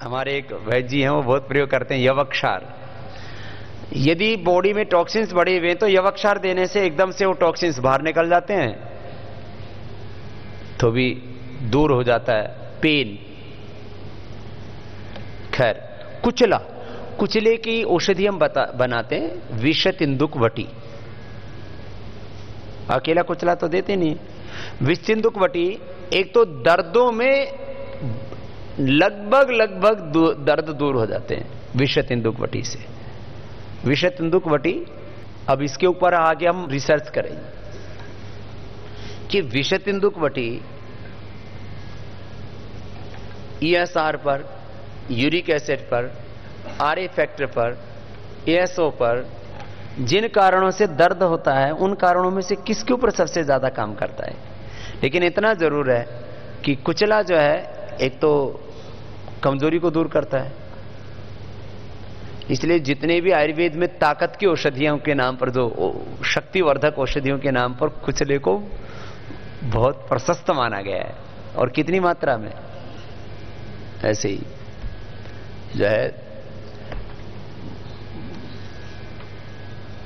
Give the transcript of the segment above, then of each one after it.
हमारे एक वैद्य जी हैं, वो बहुत प्रयोग करते हैं, यवक्षार। यदि बॉडी में टॉक्सिन्स बढ़े हुए हैं तो यवक्षार देने से एकदम से वो टॉक्सिन्स बाहर निकल जाते हैं तो भी दूर हो जाता है पेन खैर, कुचला। कुचले की औषधि हम बनाते हैं विष तिंदुक वटी। अकेला कुचला तो देते नहीं विष तिंदुक वटी, एक तो दर्दों में लगभग लगभग दर्द दूर हो जाते हैं विष तिंदुक वटी से। विष तिंदुक वटी, अब इसके ऊपर आगे हम रिसर्च करेंगे कि विष तिंदुक वटी ईएसआर पर यूरिक एसिड पर आर फैक्टर पर एएसओ पर, जिन कारणों से दर्द होता है, उन कारणों में से किसके ऊपर सबसे ज़्यादा काम करता है? लेकिन इतना ज़रूर है कि कुचला जो है, एक तो कमज़ोरी को दूर करता है। इसलिए जितने भी आयुर्वेद में ताकत की औषधियों के नाम पर, जो शक्तिवर्धक औषधियों के नाम पर कुचले को बहुत प्रशस्त माना गया है। और कितनी मात्रा में? ऐसे ही। जो है,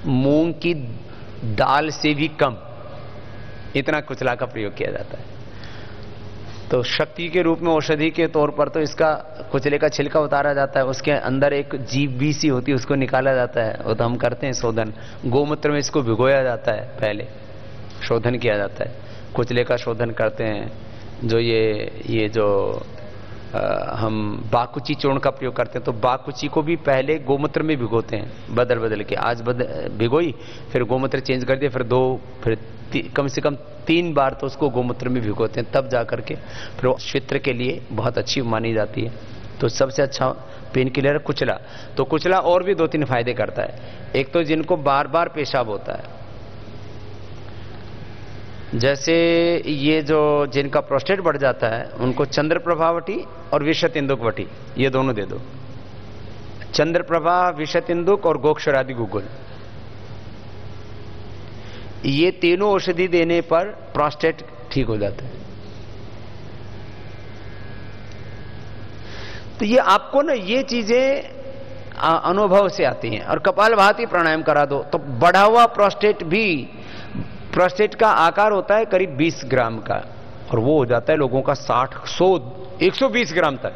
मूंग की दाल से भी कम इतना कुचला का प्रयोग किया जाता है। तो शक्ति के रूप में औषधि के तौर पर तो इसका कुचले का छिलका उतारा जाता है उसके अंदर एक जीव भी सी होती है उसको निकाला जाता है वो तो हम करते हैं शोधन। गोमूत्र में इसको भिगोया जाता है पहले शोधन किया जाता है। कुचले का शोधन करते हैं जो ये ये जो आ, हम बाकुची चूर्ण का प्रयोग करते हैं तो बाकुची को भी पहले गोमूत्र में भिगोते हैं बदल बदल के। आज बदल भिगोई फिर गोमूत्र चेंज कर दिया फिर दो फिर कम से कम तीन बार तो उसको गोमूत्र में भिगोते हैं, तब जा करके फिर क्षेत्र के लिए बहुत अच्छी मानी जाती है। तो सबसे अच्छा पेन किलर कुचला। तो कुचला और भी दो तीन फ़ायदे करता है। एक तो जिनको बार बार पेशाब होता है। जैसे ये जो जिनका प्रोस्टेट बढ़ जाता है, उनको चंद्र प्रभावटी और विषत इंदुक ये दोनों दे दो। चंद्र प्रभा विषत इंदुक और गोक्षरादि गुगुल। ये तीनों औषधि देने पर प्रोस्टेट ठीक हो जाता है। तो ये आपको ना ये चीज़ें अनुभव से आती हैं। और कपाल भाती प्राणायाम करा दो तो बढ़ा हुआ प्रोस्टेट भी प्रोस्टेट का आकार होता है करीब 20 ग्राम का, और वो हो जाता है लोगों का 60 100 120 ग्राम तक।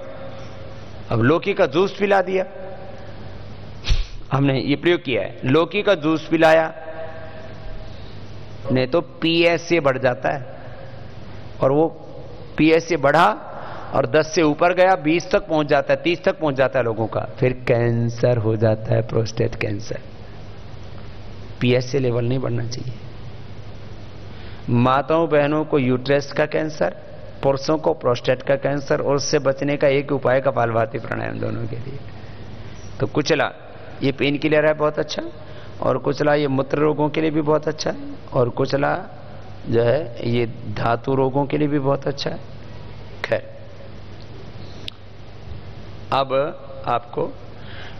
अब लौकी का जूस पिला दिया। हमने ये प्रयोग किया है। लौकी का जूस पिलाया नहीं तो पीएस से बढ़ जाता है। और वो पीएस से बढ़ा और 10 से ऊपर गया 20 तक पहुँच जाता है 30 तक पहुँच जाता है लोगों का। फिर कैंसर हो जाता है प्रोस्टेट कैंसर पीएस लेवल नहीं बढ़ना चाहिए। माताओं बहनों को यूट्रेस का कैंसर पुरुषों को प्रोस्टेट का कैंसर और उससे बचने का एक उपाय कपाल भाती प्राणायाम दोनों के लिए। तो कुचला, ये पेन किलर है, बहुत अच्छा। और कुचला ये मूत्र रोगों के लिए भी बहुत अच्छा है। और कुचला जो है, ये धातु रोगों के लिए भी बहुत अच्छा है। खैर। अब आपको,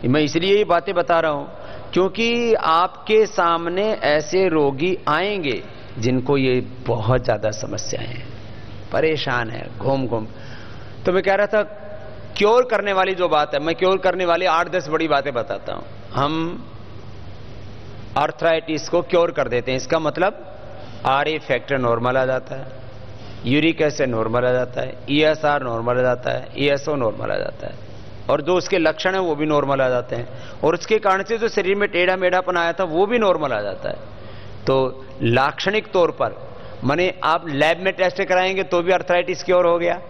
मैं इसलिए ये बातें बता रहा हूँ, क्योंकि आपके सामने ऐसे रोगी आएँगे जिनको ये बहुत ज़्यादा समस्याएँ हैं। परेशान है घूम घूम तो मैं कह रहा था, क्योर करने वाली जो बात है, मैं क्योर करने वाली आठ दस बड़ी बातें बताता हूँ। हम आर्थराइटिस को क्योर कर देते हैं। इसका मतलब आर ए फैक्टर नॉर्मल आ जाता है। यूरिक एसिड नॉर्मल आ जाता है। ईएसआर नॉर्मल आ जाता है। ईएसओ नॉर्मल आ जाता है। और जो उसके लक्षण है, वो भी नॉर्मल आ जाते हैं। और उसके कारण से जो शरीर में टेढ़ा मेढ़ापन आया था, वो भी नॉर्मल आ जाता है। तो लाक्षणिक तौर पर, माने आप लैब में टेस्ट कराएँगे तो भी अर्थराइटिस क्योर हो गया।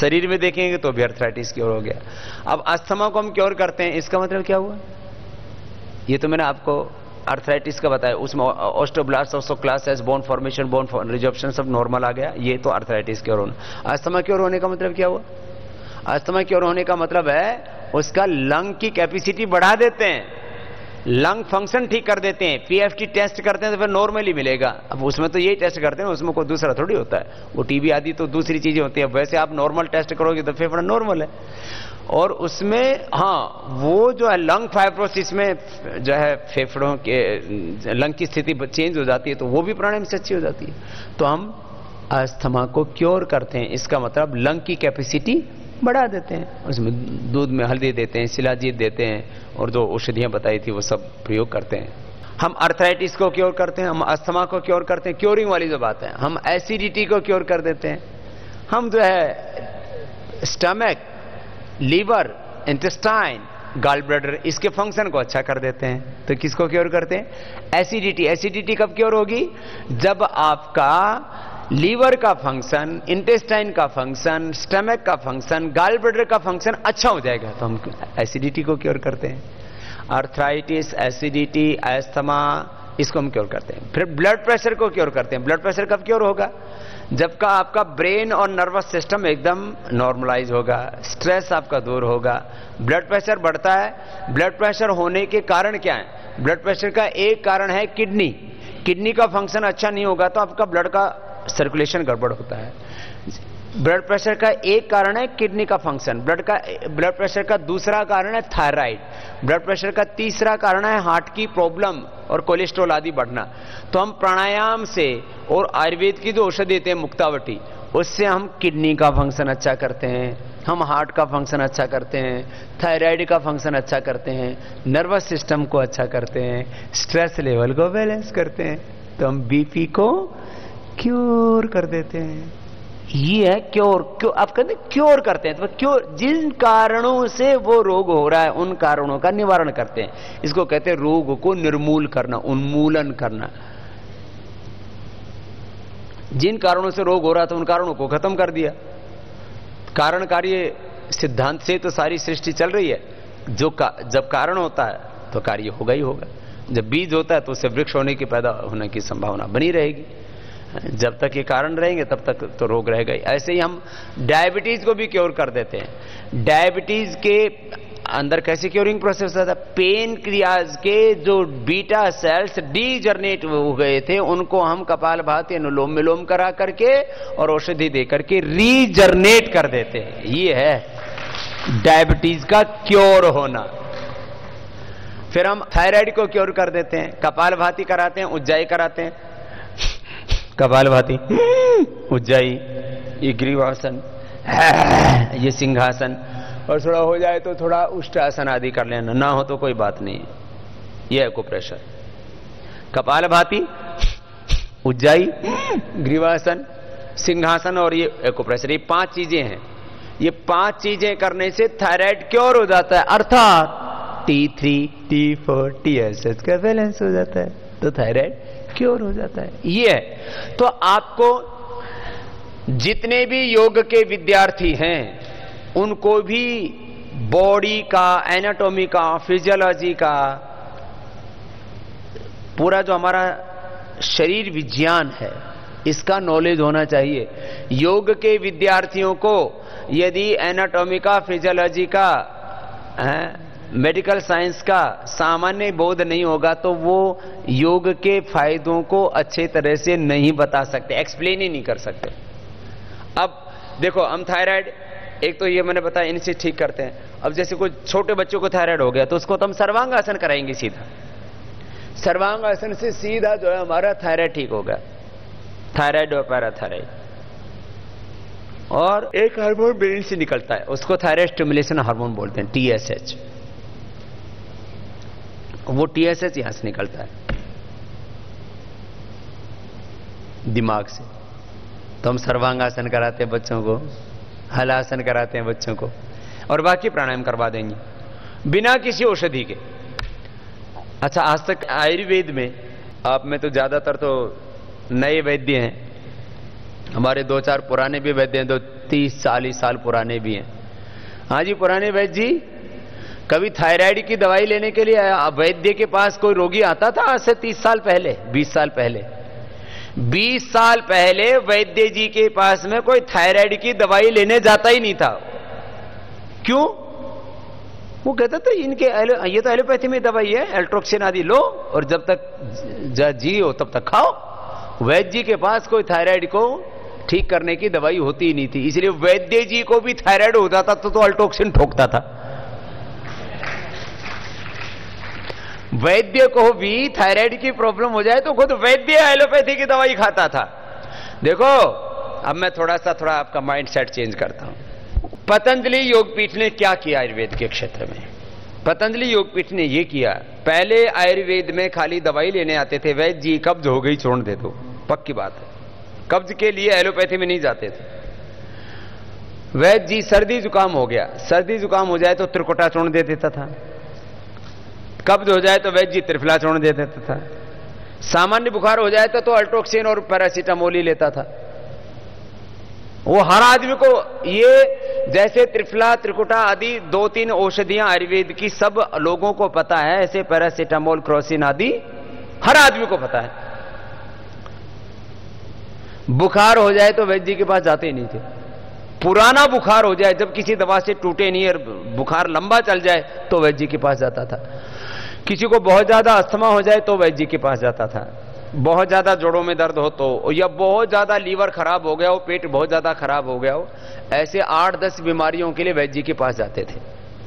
शरीर में देखेंगे तो भी अर्थराइटिस क्योर हो गया। अब अस्थमा को हम क्योर करते हैं। इसका मतलब क्या हुआ? ये तो मैंने आपको अर्थराइटिस का बताया। उसमें osteoblast osteoclasts bone formation bone resorption सब नॉर्मल आ गया। ये तो अर्थराइटिस क्योर होना। अस्थमा क्योर होने का मतलब क्या हुआ? अस्थमा क्योर होने का मतलब है, उसका लंग की कैपेसिटी बढ़ा देते हैं। लंग फ़ंक्शन ठीक कर देते हैं। पीएफटी टेस्ट करते हैं तो फिर नॉर्मली मिलेगा। अब उसमें तो यही टेस्ट करते हैं, उसमें कोई दूसरा थोड़ी होता है। वो टीबी आदि तो दूसरी चीज़ें होती है। वैसे आप नॉर्मल टेस्ट करोगे तो फेफड़ा नॉर्मल है। और उसमें हाँ वो जो है लंग फाइब्रोसिस में जो है फेफड़ों के लंग की स्थिति चेंज हो जाती है तो वो भी प्राणायाम से अच्छी हो जाती है। तो हम अस्थमा को क्योर करते हैं। इसका मतलब लंग की कैपेसिटी बढ़ा देते हैं। उसमें दूध में हल्दी देते हैं, शिलाजीत देते हैं, और जो औषधियाँ बताई थी वो सब प्रयोग करते हैं। हम अर्थराइटिस को क्योर करते हैं, हम अस्थमा को क्योर करते हैं। क्योरिंग वाली जो बात है, हम एसिडिटी को क्योर कर देते हैं। हम जो है stomach liver intestine gall bladder इसके फ़ंक्शन को अच्छा कर देते हैं। तो किसको क्योर करते हैं? एसिडिटी एसिडिटी कब क्योर होगी? जब आपका लीवर का फ़ंक्शन इंटेस्टाइन का फ़ंक्शन स्टमक का फ़ंक्शन गाल ब्लडर का फ़ंक्शन अच्छा हो जाएगा तो हम एसिडिटी को क्योर करते हैं। अर्थराइटिस एसिडिटी एस्थमा इसको हम क्योर करते हैं। फिर ब्लड प्रेशर को क्योर करते हैं। ब्लड प्रेशर कब क्योर होगा? जबका आपका ब्रेन और नर्वस सिस्टम एकदम नॉर्मलाइज होगा, स्ट्रेस आपका दूर होगा। ब्लड प्रेशर बढ़ता है। ब्लड प्रेशर होने के कारण क्या है? ब्लड प्रेशर का एक कारण है किडनी। किडनी का फ़ंक्शन अच्छा नहीं होगा तो आपका ब्लड का सर्कुलेशन गड़बड़ होता है। ब्लड प्रेशर का एक कारण है किडनी का फ़ंक्शन ब्लड का ब्लड प्रेशर का दूसरा कारण है थायराइड ब्लड प्रेशर का तीसरा कारण है हार्ट की प्रॉब्लम और कोलेस्ट्रॉल आदि बढ़ना. तो हम प्राणायाम से और आयुर्वेद की जो औषधि देते हैं मुक्तावटी, उससे हम किडनी का फ़ंक्शन अच्छा करते हैं, हम हार्ट का फ़ंक्शन अच्छा करते हैं थायराइड का फ़ंक्शन अच्छा करते हैं नर्वस सिस्टम को अच्छा करते हैं स्ट्रेस लेवल को बैलेंस करते हैं तो हम बीपी को क्योर कर देते हैं. ये है क्योर क्यों आप कहते हैं क्योर करते हैं तो क्योर जिन कारणों से वो रोग हो रहा है उन कारणों का निवारण करते हैं। इसको कहते हैं रोग को निर्मूल करना उन्मूलन करना। जिन कारणों से रोग हो रहा था उन कारणों को खत्म कर दिया। कारण कार्य सिद्धांत से तो सारी सृष्टि चल रही है। जो का, जब कारण होता है तो कार्य होगा ही होगा। जब बीज होता है तो उससे वृक्ष होने की पैदा होने की संभावना बनी रहेगी। जब तक ये कारण रहेंगे, तब तक तो रोग रहेगा ही। ऐसे ही हम डायबिटीज़ को भी क्योर कर देते हैं। डायबिटीज़ के अंदर कैसे क्योरिंग प्रोसेस होता है पेन क्रियाज के जो बीटा सेल्स डीजनरेट हो गए थे, उनको हम कपाल भात अनुलोम विलोम करा करके और औषधि दे करके रीजनरेट कर देते हैं। ये है डायबिटीज़ का क्योर होना। फिर हम थायराइड को क्योर कर देते हैं, कपाल भाती कराते हैं, उज्जाई कराते हैं। कपाल भाती। उज्जाई ये ग्रीवासन ये सिंहासन। और थोड़ा हो जाए तो थोड़ा उष्टासन आदि कर लेना। ना हो तो कोई बात नहीं। ये है प्रेशर कपाल भाती, उज्जाई ग्रीवासन सिंहासन और ये प्रेशर ये पाँच चीज़ें हैं। ये पाँच चीज़ें करने से थायराइड क्योर हो जाता है? अर्थात T three T four T S H का बैलेंस हो जाता है? तो थायराइड क्योर हो जाता है। ये है। तो आपको जितने भी योग के विद्यार्थी हैं उनको भी बॉडी का एनाटॉमी का फिजियोलॉजी का पूरा जो हमारा शरीर विज्ञान है इसका नॉलेज होना चाहिए। योग के विद्यार्थियों को यदि एनाटॉमी का फिजियोलॉजी का है, मेडिकल साइंस का सामान्य बोध नहीं होगा तो वो योग के फायदों को अच्छे तरह से नहीं बता सकते एक्सप्लेन ही नहीं कर सकते। अब देखो, हम थायराइड एक तो ये मैंने बताया, इनसे ठीक करते हैं। अब जैसे कोई छोटे बच्चों को थायराइड हो गया तो उसको तो हम सर्वांग आसन कराएँगे सीधा। सर्वांग आसन से सीधा जो है हमारा थायराइड ठीक होगा थायराइड और पैराथायराइड और एक हार्मोन ब्रेन से निकलता है, उसको थायराइड स्टिमुलेशन हार्मोन बोलते हैं टीएसएच वो टीएसएस यहाँ से निकलता है। दिमाग से। तो हम सर्वांगासन कराते हैं बच्चों को, हलासन कराते हैं बच्चों को, और बाकी प्राणायाम करवा देंगे। बिना किसी औषधि के। अच्छा आज तक आयुर्वेद में आप में तो ज़्यादातर तो नए वैद्य हैं। हमारे दो चार पुराने भी वैद्य हैं, दो तीस चालीस साल पुराने भी हैं। हाँ जी, पुराने वैद्य जी कभी थायराइड की दवाई लेने के लिए वैद्य के पास कोई रोगी आता था आज से तीस साल पहले बीस साल पहले? बीस साल पहले वैद्य जी के पास में कोई थायराइड की दवाई लेने जाता ही नहीं था। क्यों? वो कहता था इनके ये तो एलोपैथी में दवाई है एल्ट्रोक्सिन आदि लो और जब तक जी हो तब तक खाओ। वैद्य जी के पास कोई थायराइड को ठीक करने की दवाई होती ही नहीं थी। इसलिए वैद्य जी को भी थायराइड हो जाता तो, तो अल्ट्रोक्सिन ठोकता था। वैद्य को भी थायराइड की प्रॉब्लम हो जाए तो खुद वैद्य एलोपैथी की दवाई खाता था। देखो, अब मैं थोड़ा सा थोड़ा आपका माइंड सेट चेंज करता हूँ। पतंजलि योगपीठ ने क्या किया आयुर्वेद के क्षेत्र में? पतंजलि योगपीठ ने यह किया, पहले आयुर्वेद में खाली दवाई लेने आते थे, वैद्य जी, कब्ज हो गई, छोड़ दे दो। पक्की बात है। कब्ज के लिए एलोपैथी में नहीं जाते थे। वैद्य जी, सर्दी जुकाम हो गया। सर्दी जुकाम हो जाए तो त्रिकोटा चूर्ण दे देता था कब्ज हो जाए तो वैद्य जी त्रिफला चूर्ण दे देता था। सामान्य बुखार हो जाए तो, तो अल्ट्रोक्सिन और पैरासीटामोल ही लेता था। वो हर आदमी को ये जैसे त्रिफला त्रिकुटा आदि दो तीन औषधियाँ आयुर्वेद की सब लोगों को पता है ऐसे पैरासीटामोल क्रोसिन आदि हर आदमी को पता है। बुखार हो जाए तो वैद्य के पास जाते ही नहीं थे। पुराना बुखार हो जाए जब किसी दवा से टूटे नहीं और बुखार लंबा चल जाए तो वैद्य के पास जाता था। किसी को बहुत ज़्यादा अस्थमा हो जाए तो वैद्य जी के पास जाता था। बहुत ज़्यादा जोड़ों में दर्द हो तो या बहुत ज़्यादा लीवर खराब हो गया हो, पेट बहुत ज़्यादा खराब हो गया हो, ऐसे आठ दस बीमारियों के लिए वैद्य जी के पास जाते थे।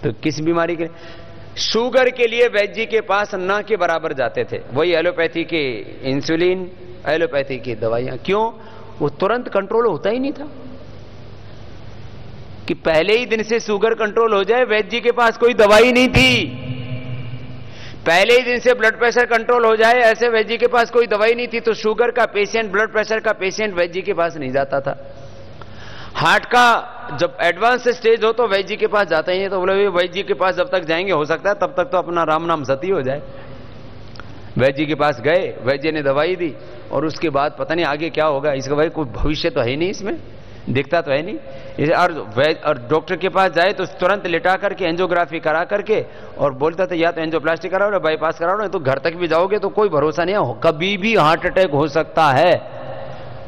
तो किस बीमारी के शुगर के लिए वैद्य जी के पास न के बराबर जाते थे। वही एलोपैथी के इंसुलिन, एलोपैथी की दवाइयाँ। क्यों? वो तुरंत कंट्रोल होता ही नहीं था। कि पहले ही दिन से शुगर कंट्रोल हो जाए, वैद्य जी के पास कोई दवाई नहीं थी। पहले ही दिन से ब्लड प्रेशर कंट्रोल हो जाए, ऐसे वैद्य के पास कोई दवाई नहीं थी तो शुगर का पेशेंट ब्लड प्रेशर का पेशेंट वैद्य के पास नहीं जाता था। हार्ट का जब एडवांस स्टेज हो तो वैद्य के पास जाता ही तो बोले वैद्य के पास जब तक जाएँगे, हो सकता है तब तक तो अपना राम नाम सती हो जाए। वैद्य के पास गए, वैद्य ने दवाई दी, और उसके बाद पता नहीं आगे क्या होगा, इसका भाई कोई भविष्य तो है ही नहीं इसमें। दिखता तो है नहीं। और और डॉक्टर के पास जाए तो तुरंत लेटा करके एंजियोग्राफी करा करके और बोलता था, या तो एंजियोप्लास्टी कराओ ना बाईपास कराओ ना तो घर तक भी जाओगे तो कोई भरोसा नहीं है। कभी भी हार्ट अटैक हो सकता है।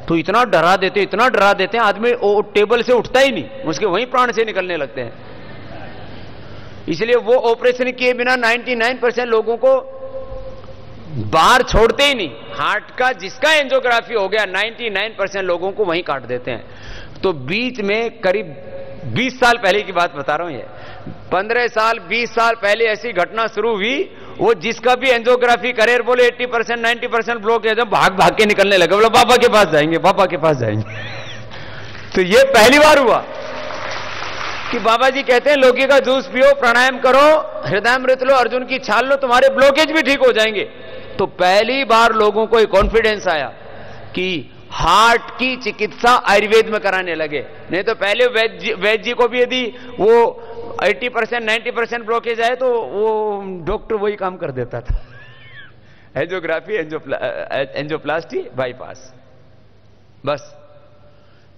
तो इतना डरा देते, इतना डरा देते हैं, आदमी टेबल से उठता ही नहीं। उसके वहीं प्राण से निकलने लगते हैं। इसलिए वो ऑपरेशन किए बिना 99 परसेंट लोगों को बाहर छोड़ते ही नहीं। हार्ट का जिसका एंजियोग्राफी हो गया 99 परसेंट लोगों को वहीं काट देते हैं। तो बीच में करीब 20 साल पहले की बात बता रहा हूँ ये। 15 साल 20 साल पहले ऐसी घटना शुरू हुई, वो जिसका भी एंजियोग्राफी करेर बोले 80 परसेंट नाइन्टी परसेंट ब्लॉक है भाग भाग के निकलने लगे। बोले, पापा के पास जाएँगे, पापा के पास जाएँगे। तो ये पहली बार हुआ कि बाबा जी कहते हैं, लोकी का जूस पियो, प्राणायाम करो हृदय मृत लो, अर्जुन की छाल लो, तुम्हारे ब्लॉकेज भी ठीक हो जाएँगे। तो पहली बार लोगों को एक कॉन्फिडेंस आया कि हार्ट की चिकित्सा आयुर्वेद में कराने लगे। नहीं तो पहले वैद्य जी को भी यदि वो 80 परसेंट नाइन्टी परसेंट ब्लॉकेज आए तो वो डॉक्टर वही काम कर देता था। Angiography angioplasty, bypass. बस।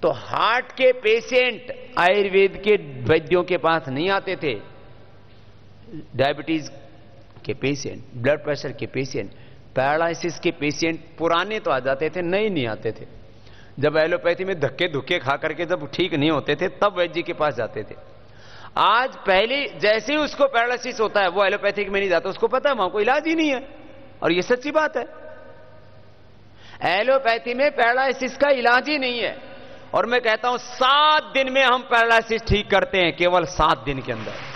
तो हार्ट के पेशेंट आयुर्वेद के वैद्यों के पास नहीं आते थे। डायबिटीज़ के पेशेंट, ब्लड प्रेशर के पेशेंट पैरालिसिस के पेशेंट पुराने तो आ जाते थे, नए नहीं आते थे। जब एलोपैथी में धक्के धुक्के खा करके जब ठीक नहीं होते थे, तब वैद्य के पास जाते थे। आज पहले जैसे ही उसको पैरालिसिस होता है, वो एलोपैथिक में नहीं जाता, उसको पता है वहाँ कोई इलाज ही नहीं है। और ये सच्ची बात है। एलोपैथी में पैरालिसिस का इलाज ही नहीं है। और मैं कहता हूँ, सात दिन में हम पैरालिसिस ठीक करते हैं, केवल सात दिन के अंदर।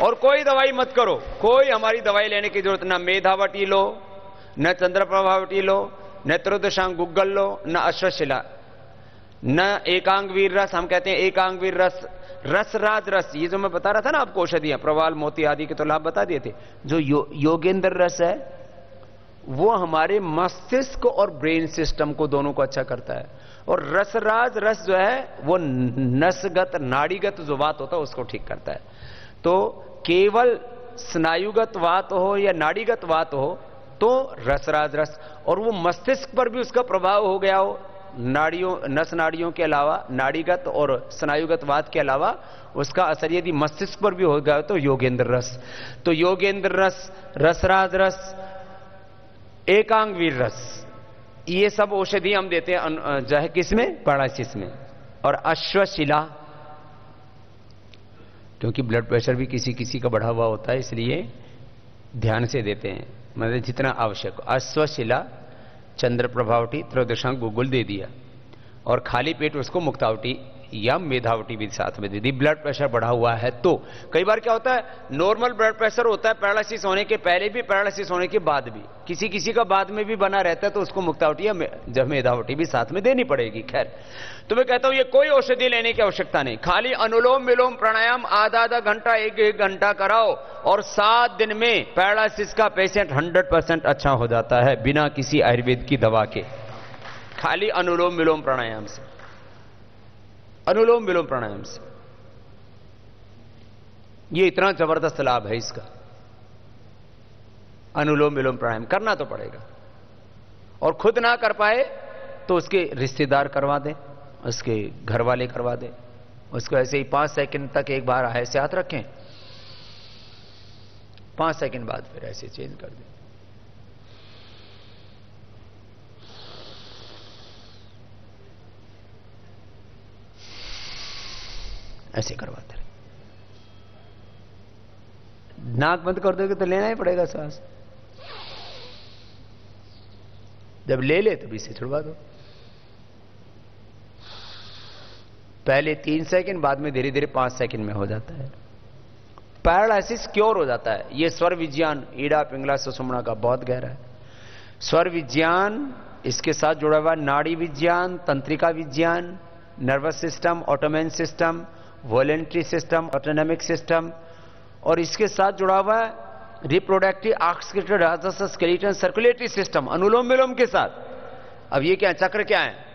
और कोई दवाई मत करो। कोई हमारी दवाई लेने की ज़रूरत ना मेधावटी लो न चंद्र प्रभावटी लो न त्रोदशांग गुग्गल लो न अश्वशिला। न एकांग वीर रस हम कहते हैं एकांग वीर रस। रस राज रस ये जो मैं बता रहा था ना आपको औषधियाँ प्रवाल मोती आदि के तो लाभ बता दिए थे। जो यो, योगेंद्र रस है वो हमारे मस्तिष्क और ब्रेन सिस्टम को दोनों को अच्छा करता है। और रसराज रस जो है वो नसगत नाड़ीगत जो बात होता है उसको ठीक करता है। तो केवल स्नायुगत वात हो या नाड़ीगत वात हो तो रसराज रस और वो मस्तिष्क पर भी उसका प्रभाव हो गया हो। नाड़ियों, नस नाड़ियों के अलावा, नाड़ीगत और स्नायुगत वात के अलावा, उसका असर यदि मस्तिष्क पर भी हो गया तो योगेंद्र रस तो योगेंद्र रस रसराज रस एकांग वीर रस ये सब औषधि हम देते हैं जो है किसमें? पैरासिस में। और अश्वशिला क्योंकि ब्लड प्रेशर भी किसी किसी का बढ़ा हुआ होता है, इसलिए ध्यान से देते हैं। मतलब जितना आवश्यक। अश्वशिला चंद्र प्रभावटी त्रयोदशांक गुगुल दे दिया। और खाली पेट उसको मुक्तावटी या मेधावटी भी साथ में दे दी। ब्लड प्रेशर बढ़ा हुआ है तो। कई बार क्या होता है? नॉर्मल ब्लड प्रेशर होता है पैरालिसिस होने के पहले भी पैरालिसिस होने के बाद भी। किसी किसी का बाद में भी बना रहता है तो उसको मुक्तावटी या जब मेधावटी भी साथ में देनी पड़ेगी। खैर तो मैं कहता हूँ, ये कोई औषधि लेने की आवश्यकता नहीं। खाली अनुलोम विलोम प्राणायाम आधा आधा घंटा, एक एक घंटा कराओ और सात दिन में पैरालिसिस का पेशेंट हंड्रेड परसेंट अच्छा हो जाता है बिना किसी आयुर्वेद की दवा के। खाली अनुलोम विलोम प्राणायाम से। अनुलोम विलोम प्राणायाम से। ये इतना ज़बरदस्त लाभ है इसका। अनुलोम विलोम प्राणायाम करना तो पड़ेगा। और खुद ना कर पाए तो उसके रिश्तेदार करवा दें। उसके घर वाले करवा दें। उसको ऐसे ही पाँच सेकंड तक एक बार ऐसे हाथ रखें। पाँच सेकंड बाद फिर ऐसे चेंज कर दें। ऐसे करवाते रहे। नाक बंद कर दोगे तो लेना ही पड़ेगा सांस। जब ले ले तो इसे छुड़वा दो। पहले तीन सेकंड, बाद में धीरे धीरे पाँच सेकंड में हो जाता है। पैरालिसिस क्योर हो जाता है? यह स्वर विज्ञान, ईडा, पिंगला सुषुमणा का बहुत गहरा है। स्वर विज्ञान, इसके साथ जुड़ा हुआ नाड़ी विज्ञान, तंत्रिका विज्ञान, nervous system, autonomic system, voluntary system, autonomic system, और इसके साथ जुड़ा हुआ reproductive excretory skeleton circulatory system अनुलोम विलोम के साथ। अब ये क्या चक्र क्या है?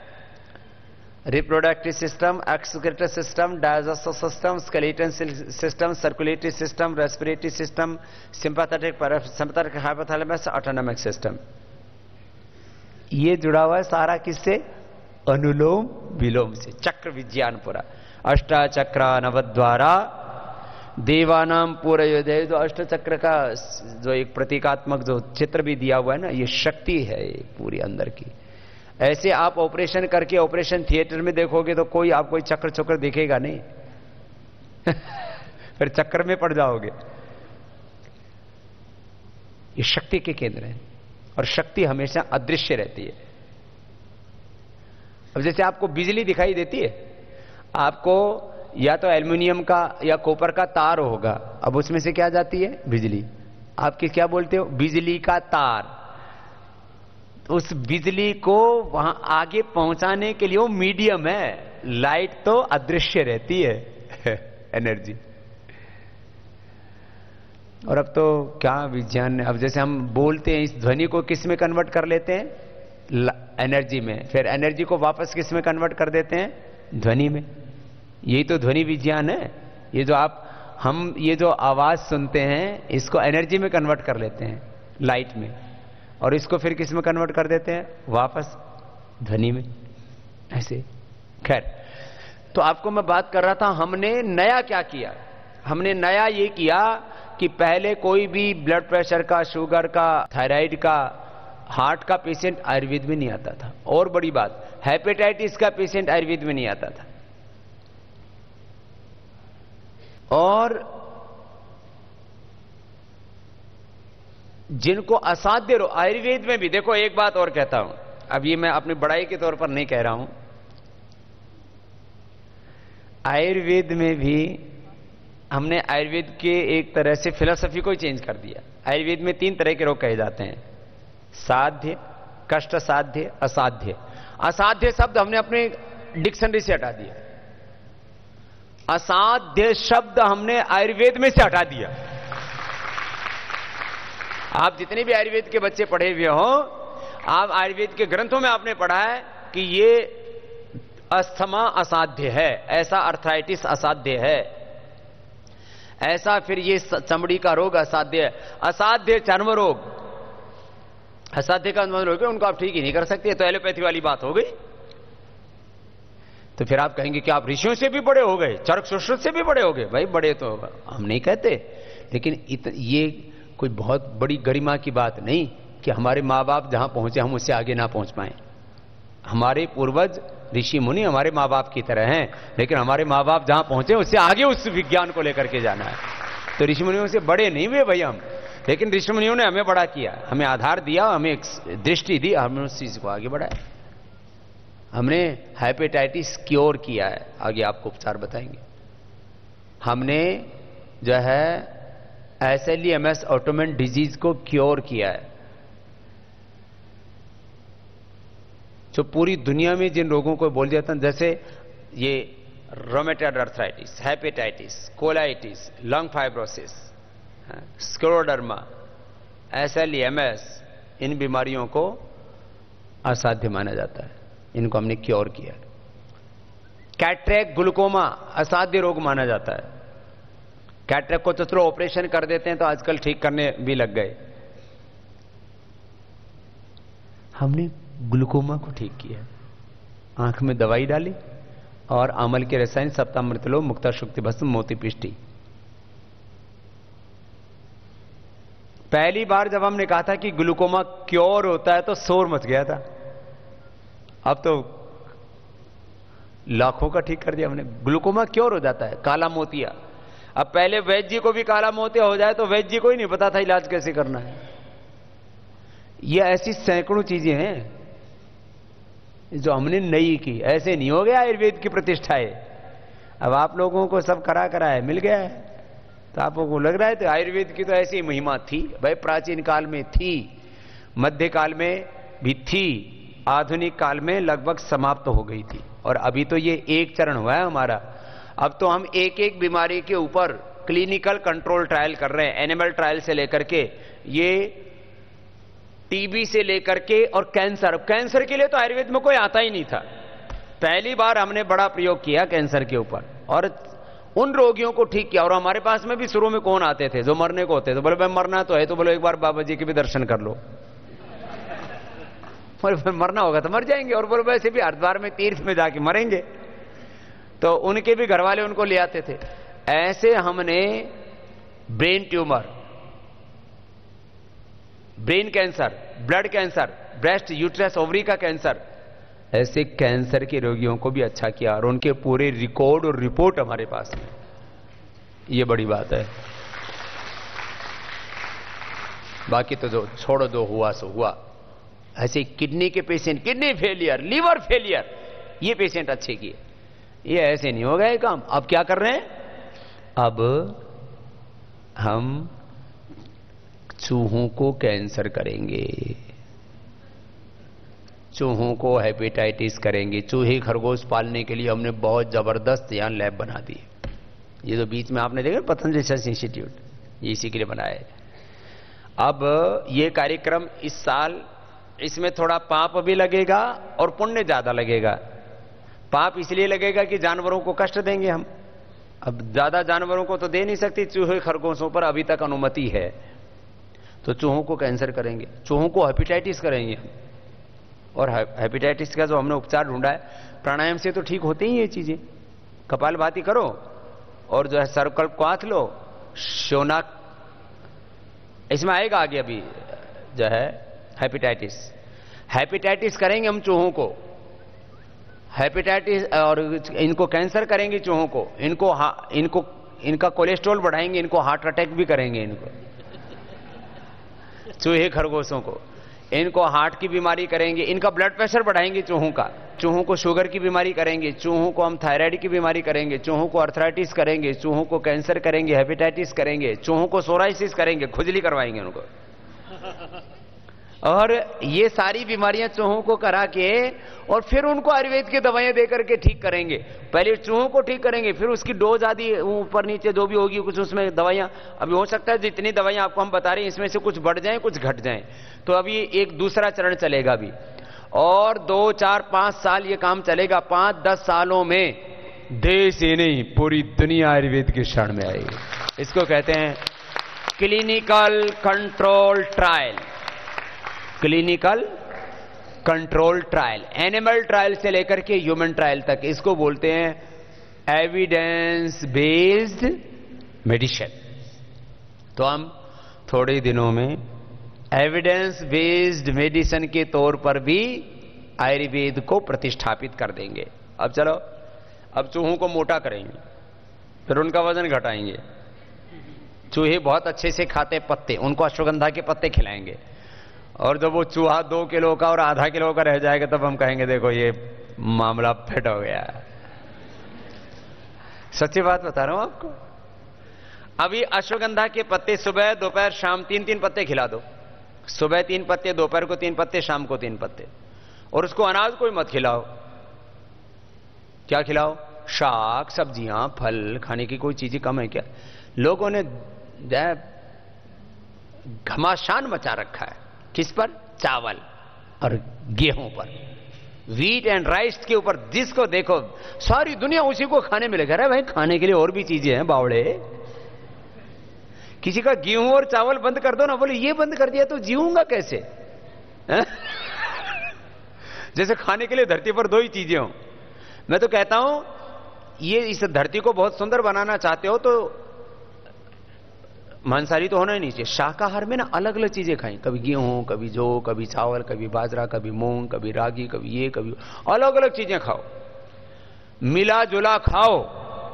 Reproductive system excretory system digestive system skeleton system circulatory system respiratory system sympathetic sympathetic hypothalamus autonomic system ये जुड़ा हुआ है सारा किससे? अनुलोम विलोम से। चक्र विज्ञान पूरा। अष्टाचक्र नवद्वारा देवानाम पूरे जो अष्टचक्र का जो एक प्रतीकात्मक जो चित्र भी दिया हुआ है ना, ये शक्ति है पूरी अंदर की। ऐसे आप ऑपरेशन करके ऑपरेशन थिएटर में देखोगे तो कोई आपको चक्कर चक्र दिखेगा नहीं। फिर चक्कर में पड़ जाओगे। ये शक्ति के केंद्र है और शक्ति हमेशा अदृश्य रहती है। अब जैसे आपको बिजली दिखाई देती है, आपको या तो एल्यूमिनियम का या कॉपर का तार होगा, अब उसमें से क्या जाती है? बिजली। आपकी क्या बोलते हो? बिजली का तार। उस बिजली को वहाँ आगे पहुँचाने के लिए वो मीडियम है। लाइट तो अदृश्य रहती है एनर्जी। और अब तो क्या विज्ञान अब जैसे हम बोलते हैं, इस ध्वनि को किसमें कन्वर्ट कर लेते हैं? एनर्जी में। फिर एनर्जी को वापस किसमें कन्वर्ट कर देते हैं? ध्वनि में। यही तो ध्वनि विज्ञान है। ये जो आप, हम ये जो आवाज़ सुनते हैं, इसको एनर्जी में कन्वर्ट कर लेते हैं लाइट में। और इसको फिर किसमें कन्वर्ट कर देते हैं? वापस ध्वनि में। ऐसे। खैर तो आपको मैं बात कर रहा था, हमने नया क्या किया? हमने नया ये किया कि पहले कोई भी ब्लड प्रेशर का शुगर का थायराइड का हार्ट का पेशेंट आयुर्वेद में नहीं आता था। और बड़ी बात हेपेटाइटिस का पेशेंट आयुर्वेद में नहीं आता था। और जिनको असाध्य रो आयुर्वेद में भी देखो, एक बात और कहता हूँ। अब ये मैं अपनी बड़ाई के तौर पर नहीं कह रहा हूँ। आयुर्वेद में भी हमने आयुर्वेद के एक तरह से फिलोसफी को ही चेंज कर दिया। आयुर्वेद में तीन तरह के रोग कहे जाते हैं। साध्य, कष्ट साध्य, असाध्य। असाध्य शब्द हमने अपने डिक्शनरी से हटा दिया। असाध्य शब्द हमने आयुर्वेद में से हटा दिया। आप जितने भी आयुर्वेद के बच्चे पढ़े हुए हो आप आयुर्वेद के ग्रंथों में आपने पढ़ा है कि ये अस्थमा असाध्य है ऐसा अर्थराइटिस असाध्य है। ऐसा फिर ये चमड़ी का रोग असाध्य है। असाध्य चर्म रोग। असाध्य का रोग उनको आप ठीक ही नहीं कर सकते तो एलोपैथी वाली बात हो गई। तो फिर आप कहेंगे कि आप ऋषियों से भी बड़े हो गए चरक सुश्रुत से भी बड़े हो गए भाई बड़े तो हम नहीं कहते लेकिन इत, ये कोई बहुत बड़ी गरिमा की बात नहीं कि हमारे माँ बाप जहाँ पहुँचे, हम उससे आगे ना पहुँच पाए। हमारे पूर्वज, ऋषि मुनि हमारे माँ बाप की तरह हैं, लेकिन हमारे माँ बाप जहाँ पहुँचे, उससे आगे उस विज्ञान को लेकर के जाना है। तो ऋषि मुनियों से बड़े नहीं हुए भाई हम, लेकिन ऋषि मुनियों ने हमें बड़ा किया, हमें आधार दिया, हमें एक दृष्टि दी, हमने उस चीज़ को आगे बढ़ाया। हमने हेपेटाइटिस क्योर किया है, आगे आपको उपचार बताएँगे। हमने जो है S L M S disease को क्योर किया है। जो पूरी दुनिया में जिन रोगों को बोल जाता है, जैसे ये rheumatoid arthritis hepatitis colitis lung fibrosis scleroderma S L M S इन बीमारियों को असाध्य माना जाता है। इनको हमने क्योर किया कैट्रैक ग्लूकोमा असाध्य रोग माना जाता है। कैट्रैक को तो चलो ऑपरेशन कर देते हैं तो आजकल ठीक करने भी लग गए। हमने ग्लूकोमा को ठीक किया। आँख में दवाई डाली और अमल के रसायन सप्तामृतलो मुक्ता शुक्ति भस्म, मोती पिष्टी। पहली बार जब हमने कहा था कि ग्लूकोमा क्योर होता है तो शोर मच गया था। अब तो लाखों का ठीक कर दिया हमने। ग्लूकोमा क्योर हो जाता है, काला मोतिया। अब पहले वैद्य जी को भी काला मोतिया हो जाए तो वैद्य जी को ही नहीं पता था इलाज कैसे करना है। ये ऐसी सैकड़ों चीज़ें हैं जो हमने नई की। ऐसे नहीं हो गया आयुर्वेद की प्रतिष्ठा है अब आप लोगों को सब करा करा है, मिल गया है। तो आप लोगों को लग रहा है तो आयुर्वेद की तो ऐसी महिमा थी, भाई प्राचीन काल में थी, मध्य काल में भी थी, आधुनिक काल में लगभग समाप्त हो गई थी। और अभी तो ये एक चरण हुआ है हमारा। अब तो हम एक एक बीमारी के ऊपर क्लिनिकल कंट्रोल ट्रायल कर रहे हैं, एनिमल ट्रायल से लेकर के। ये टीबी से लेकर के और कैंसर। कैंसर के लिए तो आयुर्वेद में कोई आता ही नहीं था। पहली बार हमने बड़ा प्रयोग किया कैंसर के ऊपर। और उन रोगियों को ठीक किया। और हमारे पास में भी शुरू में कौन आते थे? जो मरने को होते थे। बोले भाई मरना तो है तो बोलो, एक बार बाबा जी के भी दर्शन कर लो। बोले मरना होगा तो मर जाएँगे। और बोलो, वैसे भी हरिद्वार में तीर्थ में जाके मरेंगे। तो उनके भी घर वाले उनको ले आते थे। ऐसे हमने brain tumour, brain cancer, blood cancer, breast, uterus, ovary का कैंसर, ऐसे कैंसर के रोगियों को भी अच्छा किया और उनके पूरे रिकॉर्ड और रिपोर्ट हमारे पास है। ये बड़ी बात है। बाकी तो जो छोड़ो दो हुआ, सो हुआ। ऐसे किडनी के patient, kidney failure, liver failure, ये पेशेंट अच्छे किए। ये ऐसे नहीं हो गए काम। अब क्या कर रहे हैं? अब हम चूहों को कैंसर करेंगे। चूहों को हेपेटाइटिस करेंगे। चूहे खरगोश पालने के लिए हमने बहुत ज़बरदस्त यहाँ लैब बना दी। ये तो बीच में आपने देखा पतंजलि रिसर्च इंस्टीट्यूट, ये इसी के लिए बनाया है। अब ये कार्यक्रम इस साल, इसमें थोड़ा पाप भी लगेगा और पुण्य ज़्यादा लगेगा। पाप इसलिए लगेगा कि जानवरों को कष्ट देंगे हम। अब ज़्यादा जानवरों को तो दे नहीं सकती, चूहे खरगोशों पर अभी तक अनुमति है। तो चूहों को कैंसर करेंगे, चूहों को हेपेटाइटिस करेंगे और हेपेटाइटिस का जो हमने उपचार ढूंढा है, प्राणायाम से तो ठीक होते ही ये चीज़ें। कपाल भाती करो, और जो है सर्कल क्वाथ लो शोनाक इसमें आएगा आगे अभी, जो है, हेपेटाइटिस। हेपेटाइटिस करेंगे हम चूहों को। हेपेटाइटिस और इनको कैंसर करेंगे चूहों को। इनको इनको, इनका कोलेस्ट्रॉल बढ़ाएँगे, इनको हार्ट अटैक भी करेंगे इनको। चूहे खरगोशों को। इनको हार्ट की बीमारी करेंगे। इनका ब्लड प्रेशर बढ़ाएँगे चूहों का। चूहों को शुगर की बीमारी करेंगे। चूहों को हम थायराइड की बीमारी करेंगे। चूहों को अर्थराइटिस करेंगे। चूहों को कैंसर करेंगे हेपेटाइटिस करेंगे। चूहों को सोराइसिस करेंगे। खुजली करवाएँगे उनको। और ये सारी बीमारियाँ चूहों को करा के और फिर उनको आयुर्वेद की दवाइयाँ देकर के ठीक करेंगे। पहले चूहों को ठीक करेंगे, फिर उसकी डोज आदि ऊपर नीचे जो भी होगी, कुछ उसमें दवाइयाँ। अभी हो सकता है जितनी दवाइयाँ आपको हम बता रहे हैं, इसमें से कुछ बढ़ जाएँ, कुछ घट जाएँ। तो अभी एक दूसरा चरण चलेगा अभी और दो, चार, पाँच साल ये काम चलेगा। पाँच, दस सालों में देश ही नहीं, पूरी दुनिया आयुर्वेद की क्षण में आएगी इसको कहते हैं clinical control trial. Clinical control trial, animal trial से लेकर के ह्यूमन ट्रायल तक, इसको बोलते हैं एविडेंस बेस्ड मेडिसिन तो हम थोड़े दिनों में एविडेंस बेस्ड मेडिसिन के तौर पर भी आयुर्वेद को प्रतिष्ठापित कर देंगे। अब चलो, अब चूहों को मोटा करेंगे, फिर उनका वज़न घटाएँगे। चूहे बहुत अच्छे से खाते पत्ते, उनको अश्वगंधा के पत्ते खिलाएँगे। और जब वो चूहा दो किलो का और आधा किलो का रह जाएगा, तब हम कहेंगे, देखो, ये मामला फेट हो गया। सच्ची बात बता रहा हूँ आपको। अभी अश्वगंधा के पत्ते सुबह, दोपहर, शाम तीन तीन पत्ते खिला दो। सुबह तीन पत्ते, दोपहर को तीन पत्ते, शाम को तीन पत्ते। और उसको अनाज कोई मत खिलाओ। क्या खिलाओ? शाक, सब्ज़ियाँ, फल, खाने की कोई चीज़ें कम है क्या? लोगों ने घमासान मचा रखा है। किस पर? चावल और गेहूँ पर। वीट एंड राइस के ऊपर जिसको देखो, सारी दुनिया उसी को खाने में लगा रहा भाई, खाने के लिए और भी चीज़ें हैं, बावड़े। किसी का गेहूँ और चावल बंद कर दो ना, बोले, ये बंद कर दिया तो जीऊँगा कैसे? जैसे खाने के लिए धरती पर दो ही चीज़ें हो। मैं तो कहता हूँ, ये इस धरती को बहुत सुंदर बनाना चाहते हो तो मांसाहारी तो होना ही नहीं चाहिए। शाकाहार में ना अलग अलग चीज़ें खाएँ। कभी गेहूँ, कभी जौ, कभी चावल, कभी बाजरा, कभी मूंग, कभी रागी, कभी ये, कभी अलग अलग चीज़ें खाओ। मिला जुला खाओ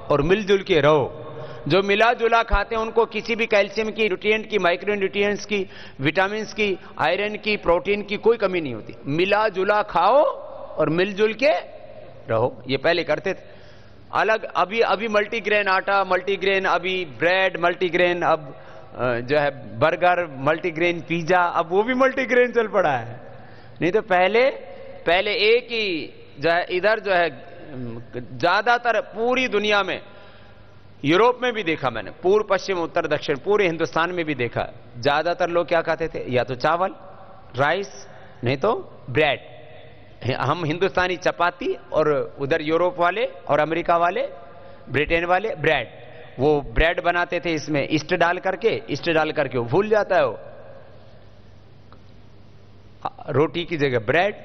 और मिलजुल के रहो। जो मिला जुला खाते हैं, उनको किसी भी कैल्शियम की न्यूट्रिएंट की माइक्रो न्यूट्रिएंट्स की विटामिन की आयरन की प्रोटीन की कोई कमी नहीं होती। मिला जुला खाओ और मिलजुल के रहो। ये पहले करते थे। अलग, अभी अभी मल्टीग्रेन आटा मल्टीग्रेन अभी ब्रेड मल्टीग्रेन अब जो है बर्गर मल्टीग्रेन पिज्जा अब वो भी मल्टीग्रेन चल पड़ा है। नहीं तो पहले पहले एक ही जो है, इधर जो है ज़्यादातर पूरी दुनिया में, यूरोप में भी देखा मैंने, पूर्व, पश्चिम, उत्तर, दक्षिण, पूरे हिंदुस्तान में भी देखा। ज़्यादातर लोग क्या खाते थे? या तो चावल राइस नहीं तो ब्रेड हम हिंदुस्तानी चपाती और उधर यूरोप वाले और अमेरिका वाले, ब्रिटेन वाले ब्रेड, वो ब्रेड बनाते थे इसमें इस्ट डाल करके इस्ट डाल करके, वो भूल जाता है वो। रोटी की जगह ब्रेड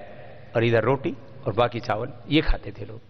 और इधर रोटी और बाकी चावल, ये खाते थे लोग।